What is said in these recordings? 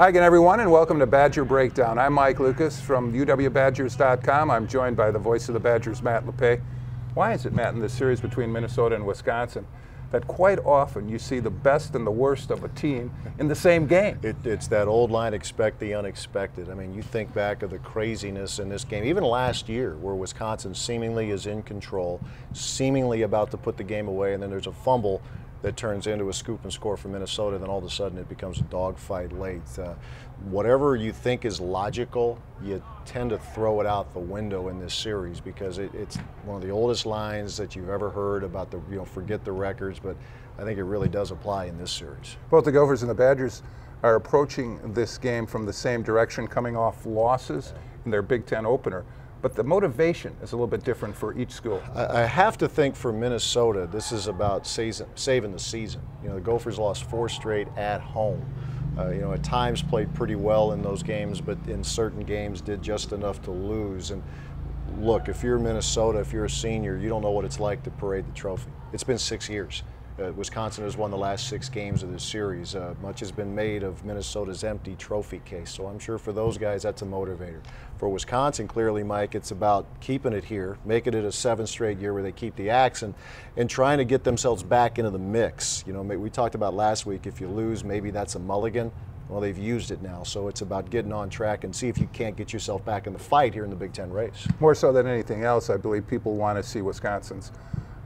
Hi again, everyone, and welcome to Badger Breakdown. I'm Mike Lucas from UWBadgers.com. I'm joined by the voice of the Badgers, Matt Lepay. Why is it, Matt, in this series between Minnesota and Wisconsin, that quite often you see the best and the worst of a team in the same game? It, it's that old line, expect the unexpected. I mean, you think back of the craziness in this game, even last year, where Wisconsin seemingly is in control, seemingly about to put the game away, and then there's a fumble that turns into a scoop and score for Minnesota, then all of a sudden it becomes a dogfight late. Uh, whatever you think is logical, you tend to throw it out the window in this series because it, it's one of the oldest lines that you've ever heard about the, you know, forget the records, but I think it really does apply in this series. Both the Gophers and the Badgers are approaching this game from the same direction, coming off losses in their Big Ten opener but the motivation is a little bit different for each school. I, have to think for Minnesota, this is about season, saving the season. You know, the Gophers lost four straight at home. Uh, you know, at times played pretty well in those games, but in certain games did just enough to lose. And look, if you're Minnesota, if you're a senior, you don't know what it's like to parade the trophy. It's been six years. Uh, Wisconsin has won the last six games of this series. Uh, much has been made of Minnesota's empty trophy case, so I'm sure for those guys that's a motivator. For Wisconsin, clearly, Mike, it's about keeping it here, making it a seven straight year where they keep the axe and, and trying to get themselves back into the mix. You know, we talked about last week, if you lose, maybe that's a mulligan. Well, they've used it now, so it's about getting on track and see if you can't get yourself back in the fight here in the Big Ten race. More so than anything else, I believe people want to see Wisconsin's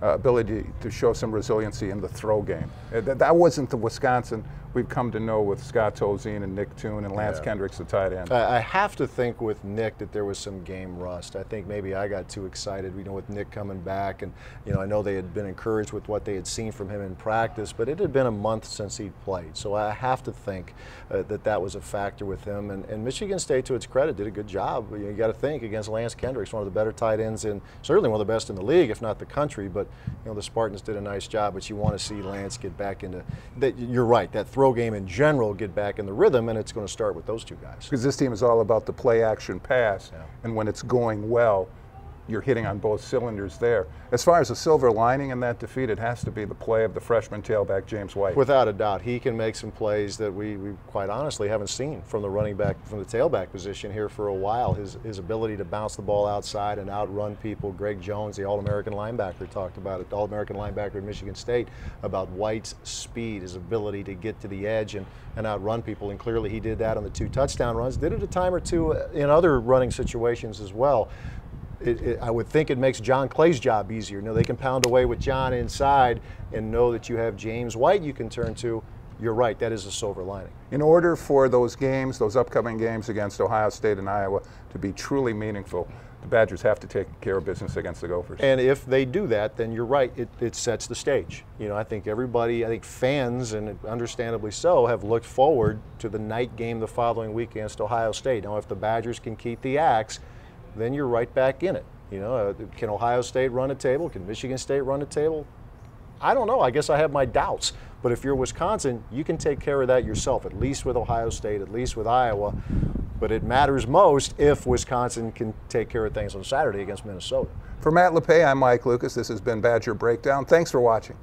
ability to show some resiliency in the throw game. Uh, that, that wasn't the Wisconsin we've come to know with Scott Tolzien and Nick Toon and Lance yeah. Kendricks, the tight end. I have to think with Nick that there was some game rust. I think maybe I got too excited, you know, with Nick coming back, and you know, I know they had been encouraged with what they had seen from him in practice, but it had been a month since he'd played, so I have to think uh, that that was a factor with him. And, and, Michigan State, to its credit, did a good job. You, know, you got to think against Lance Kendricks, one of the better tight ends in certainly one of the best in the league, if not the country. But you know, the Spartans did a nice job. But you want to see Lance get back into that. You're right. That throw game in general get back in the rhythm, and it's going to start with those two guys. Because this team is all about the play action pass, yeah. and when it's going well, you're hitting on both cylinders there. As far as the silver lining in that defeat, it has to be the play of the freshman tailback James White. Without a doubt, he can make some plays that we, we quite honestly haven't seen from the running back, from the tailback position here for a while. His, his ability to bounce the ball outside and outrun people. Greg Jones, the All-American linebacker, talked about it. All-American linebacker at Michigan State about White's speed, his ability to get to the edge and, and outrun people. And clearly he did that on the two touchdown runs. Did it a time or two uh, in other running situations as well it, it, I would think it makes John Clay's job easier. You know, they can pound away with John inside and know that you have James White you can turn to. You're right, that is a silver lining. In order for those games, those upcoming games against Ohio State and Iowa to be truly meaningful, the Badgers have to take care of business against the Gophers. And if they do that, then you're right, it, it sets the stage. You know, I think everybody, I think fans, and understandably so, have looked forward to the night game the following week against Ohio State. Now, if the Badgers can keep the axe, then you're right back in it. You know, uh, can Ohio State run a table? Can Michigan State run a table? I don't know. I guess I have my doubts. But if you're Wisconsin, you can take care of that yourself, at least with Ohio State, at least with Iowa. But it matters most if Wisconsin can take care of things on Saturday against Minnesota. For Matt Lepay, I'm Mike Lucas. This has been Badger Breakdown. Thanks for watching.